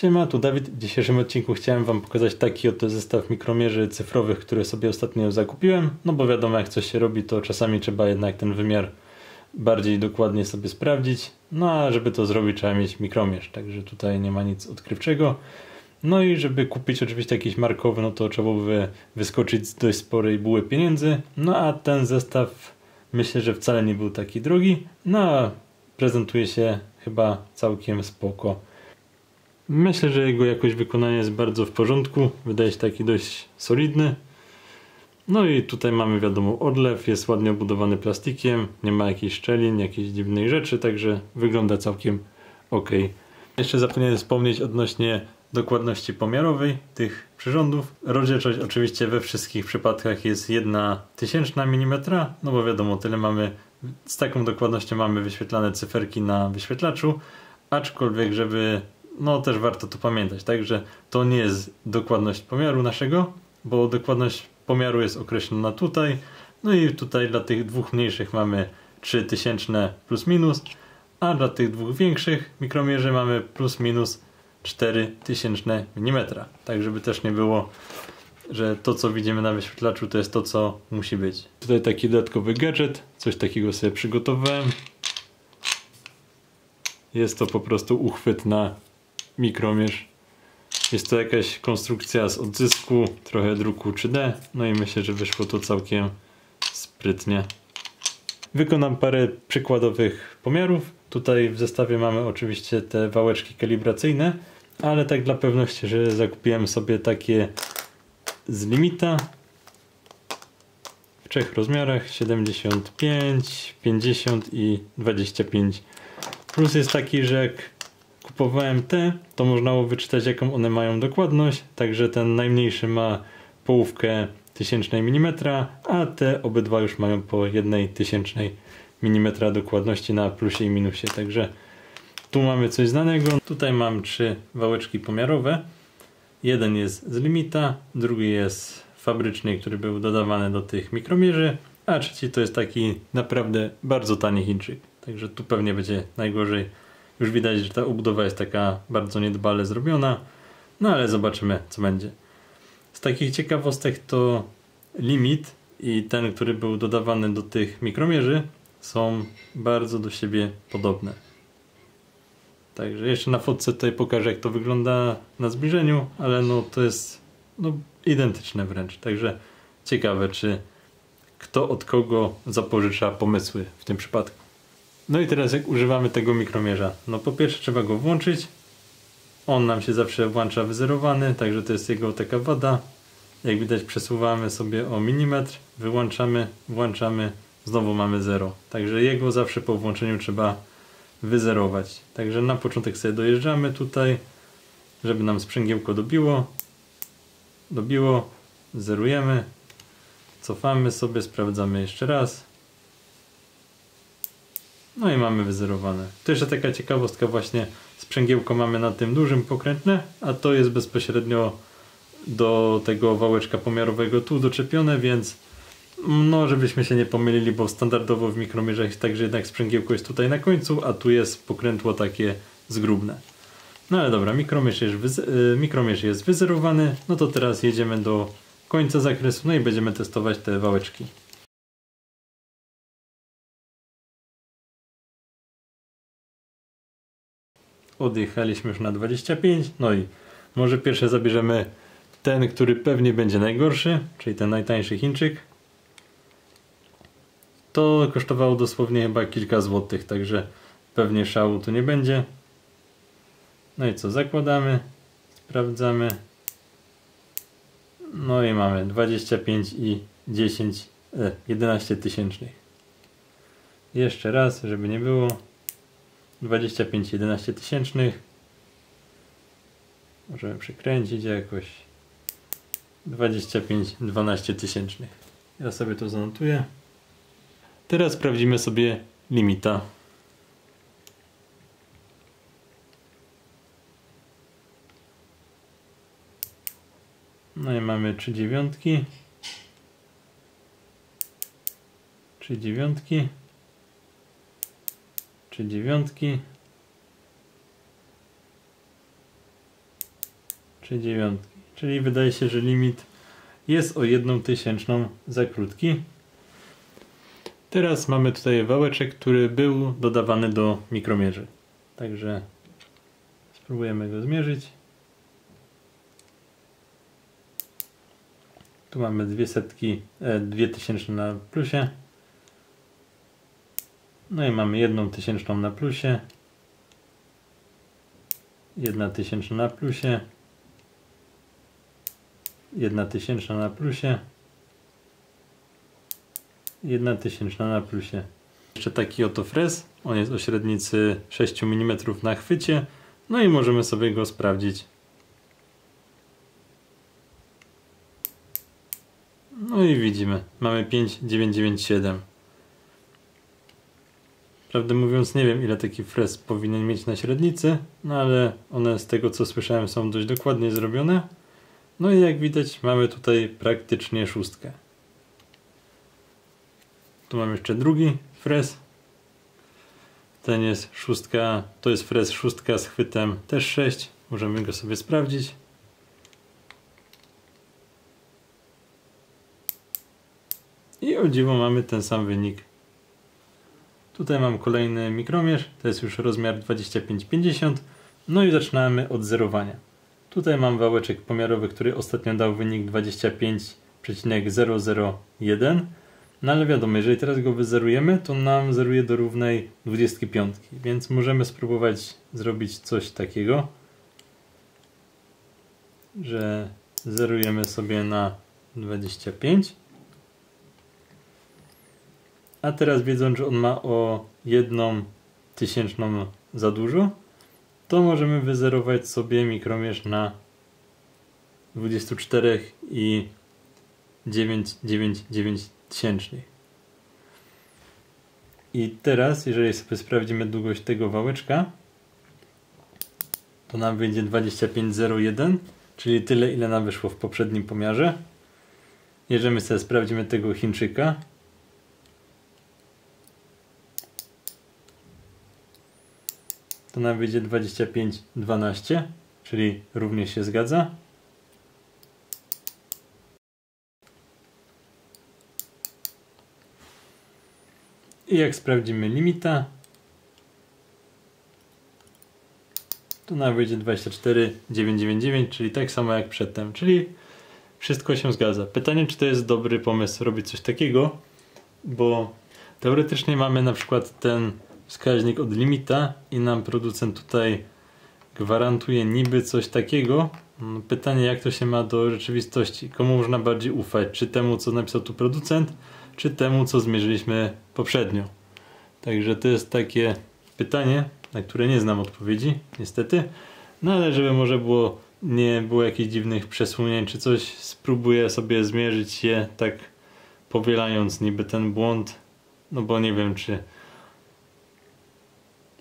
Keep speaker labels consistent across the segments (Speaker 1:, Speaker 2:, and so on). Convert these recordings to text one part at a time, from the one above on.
Speaker 1: Siema, tu Dawid. W dzisiejszym odcinku chciałem Wam pokazać taki oto zestaw mikromierzy cyfrowych, które sobie ostatnio zakupiłem. No bo wiadomo, jak coś się robi, to czasami trzeba jednak ten wymiar bardziej dokładnie sobie sprawdzić. No a żeby to zrobić, trzeba mieć mikromierz, także tutaj nie ma nic odkrywczego. No i żeby kupić oczywiście jakiś markowy, no to trzeba by wyskoczyć z dość sporej buły pieniędzy. No a ten zestaw myślę, że wcale nie był taki drogi. No a prezentuje się chyba całkiem spoko. Myślę, że jego jakość wykonania jest bardzo w porządku. Wydaje się taki dość solidny. No i tutaj mamy wiadomo odlew, jest ładnie obudowany plastikiem, nie ma jakichś szczelin, jakiejś dziwnej rzeczy, także wygląda całkiem ok. Jeszcze zapomniałem wspomnieć odnośnie dokładności pomiarowej tych przyrządów. Rozdzielczość oczywiście we wszystkich przypadkach jest 1 tysięczna mm, no bo wiadomo, tyle mamy, z taką dokładnością mamy wyświetlane cyferki na wyświetlaczu, aczkolwiek żeby no też warto to pamiętać, także to nie jest dokładność pomiaru naszego, bo dokładność pomiaru jest określona tutaj, no i tutaj dla tych dwóch mniejszych mamy 3000 plus minus, a dla tych dwóch większych mikromierzy mamy plus minus 4000 mm. Tak, żeby też nie było, że to co widzimy na wyświetlaczu to jest to co musi być. Tutaj taki dodatkowy gadżet, coś takiego sobie przygotowałem. Jest to po prostu uchwyt na mikromierz. Jest to jakaś konstrukcja z odzysku, trochę druku 3D, no i myślę, że wyszło to całkiem sprytnie. Wykonam parę przykładowych pomiarów. Tutaj w zestawie mamy oczywiście te wałeczki kalibracyjne, ale tak dla pewności, że zakupiłem sobie takie z limita w trzech rozmiarach 75, 50 i 25. Plus jest taki, że jak kupowałem te, to można było wyczytać jaką one mają dokładność, także ten najmniejszy ma połówkę tysięcznej milimetra, a te obydwa już mają po jednej tysięcznej milimetra dokładności na plusie i minusie, także tu mamy coś znanego. Tutaj mam trzy wałeczki pomiarowe. Jeden jest z limita, drugi jest fabryczny, który był dodawany do tych mikromierzy, a trzeci to jest taki naprawdę bardzo tani Chińczyk. Także tu pewnie będzie najgorzej już widać, że ta obudowa jest taka bardzo niedbale zrobiona. No ale zobaczymy, co będzie. Z takich ciekawostek to limit i ten, który był dodawany do tych mikromierzy są bardzo do siebie podobne. Także jeszcze na fotce tutaj pokażę jak to wygląda na zbliżeniu, ale no to jest no, identyczne wręcz. Także ciekawe czy kto od kogo zapożycza pomysły w tym przypadku. No i teraz jak używamy tego mikromierza? No po pierwsze trzeba go włączyć. On nam się zawsze włącza wyzerowany, także to jest jego taka wada. Jak widać przesuwamy sobie o milimetr, wyłączamy, włączamy, znowu mamy 0. Także jego zawsze po włączeniu trzeba wyzerować. Także na początek sobie dojeżdżamy tutaj, żeby nam sprzęgiełko dobiło. Dobiło, zerujemy, cofamy sobie, sprawdzamy jeszcze raz. No i mamy wyzerowane. To jeszcze taka ciekawostka właśnie, sprzęgiełko mamy na tym dużym pokrętne, a to jest bezpośrednio do tego wałeczka pomiarowego tu doczepione, więc no żebyśmy się nie pomylili, bo standardowo w mikromierzach jest tak, że jednak sprzęgiełko jest tutaj na końcu, a tu jest pokrętło takie zgrubne. No ale dobra, mikromierz jest, y, mikromierz jest wyzerowany, no to teraz jedziemy do końca zakresu, no i będziemy testować te wałeczki. Odjechaliśmy już na 25, no i może pierwsze zabierzemy ten, który pewnie będzie najgorszy, czyli ten najtańszy Chińczyk. To kosztowało dosłownie chyba kilka złotych, także pewnie szału tu nie będzie. No i co, zakładamy, sprawdzamy. No i mamy 25 i 10, e, 11 tysięcznych. Jeszcze raz, żeby nie było. 25 11 tysięcznych. Możemy przekręcić jakoś. 25 12 tysięcznych. Ja sobie to zanotuję. Teraz sprawdzimy sobie limita. No i mamy 3 dziewiątki. 3 dziewiątki czy dziewiątki. Czyli dziewiątki. Czyli wydaje się, że limit jest o jedną tysięczną za krótki. Teraz mamy tutaj wałeczek, który był dodawany do mikromierzy. Także spróbujemy go zmierzyć. Tu mamy dwie setki, e, dwie tysięczne na plusie. No i mamy jedną tysięczną na plusie. Jedna tysięczna na plusie. Jedna tysięczna na plusie. Jedna tysięczna na plusie. Jeszcze taki oto frez. On jest o średnicy 6 mm na chwycie. No i możemy sobie go sprawdzić. No i widzimy. Mamy 5,997. Prawdę mówiąc nie wiem ile taki frez powinien mieć na średnicy, no ale one z tego co słyszałem są dość dokładnie zrobione. No i jak widać mamy tutaj praktycznie szóstkę. Tu mam jeszcze drugi frez. Ten jest szóstka, to jest frez szóstka z chwytem też 6. Możemy go sobie sprawdzić. I o dziwo mamy ten sam wynik. Tutaj mam kolejny mikromierz, to jest już rozmiar 25-50. No i zaczynamy od zerowania. Tutaj mam wałeczek pomiarowy, który ostatnio dał wynik 25,001. No ale wiadomo, jeżeli teraz go wyzerujemy, to nam zeruje do równej 25. Więc możemy spróbować zrobić coś takiego, że zerujemy sobie na 25. A teraz wiedząc, że on ma o jedną tysięczną za dużo, to możemy wyzerować sobie mikromierz na 24 i 999 tysięcznych. I teraz, jeżeli sobie sprawdzimy długość tego wałeczka, to nam wyjdzie 2501, czyli tyle, ile nam wyszło w poprzednim pomiarze. Jeżeli sobie sprawdzimy tego Chińczyka, to nam wyjdzie 25,12, czyli również się zgadza. I jak sprawdzimy limita, to nam wyjdzie 24,999, czyli tak samo jak przedtem, czyli wszystko się zgadza. Pytanie, czy to jest dobry pomysł robić coś takiego, bo teoretycznie mamy na przykład ten wskaźnik od limita i nam producent tutaj gwarantuje niby coś takiego. No, pytanie, jak to się ma do rzeczywistości? Komu można bardziej ufać? Czy temu, co napisał tu producent, czy temu, co zmierzyliśmy poprzednio? Także to jest takie pytanie, na które nie znam odpowiedzi, niestety. No ale żeby może było nie było jakichś dziwnych przesunięć czy coś, spróbuję sobie zmierzyć je tak powielając niby ten błąd, no bo nie wiem czy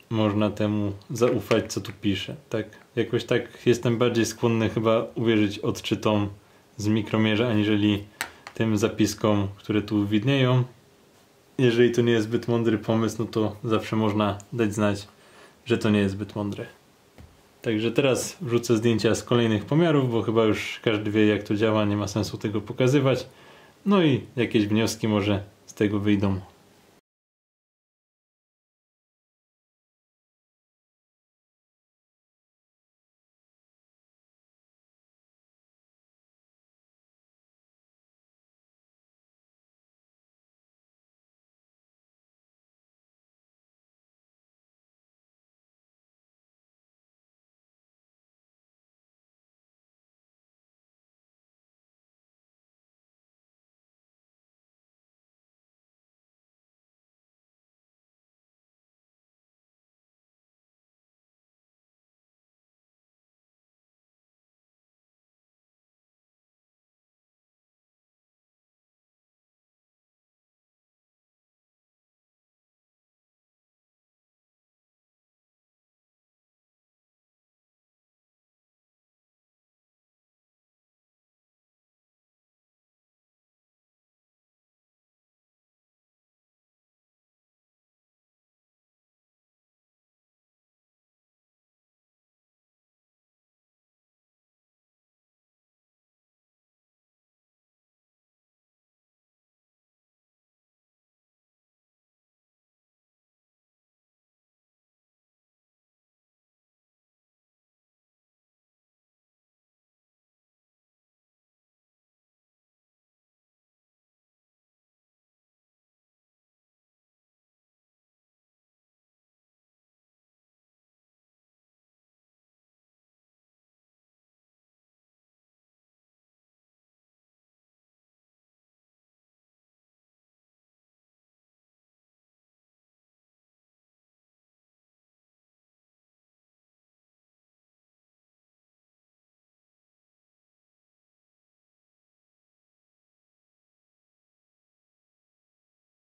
Speaker 1: można temu zaufać, co tu pisze. Tak, jakoś tak jestem bardziej skłonny chyba uwierzyć odczytom z mikromierza, aniżeli tym zapiskom, które tu widnieją. Jeżeli to nie jest zbyt mądry pomysł, no to zawsze można dać znać, że to nie jest zbyt mądre. Także teraz wrzucę zdjęcia z kolejnych pomiarów, bo chyba już każdy wie jak to działa, nie ma sensu tego pokazywać. No i jakieś wnioski może z tego wyjdą.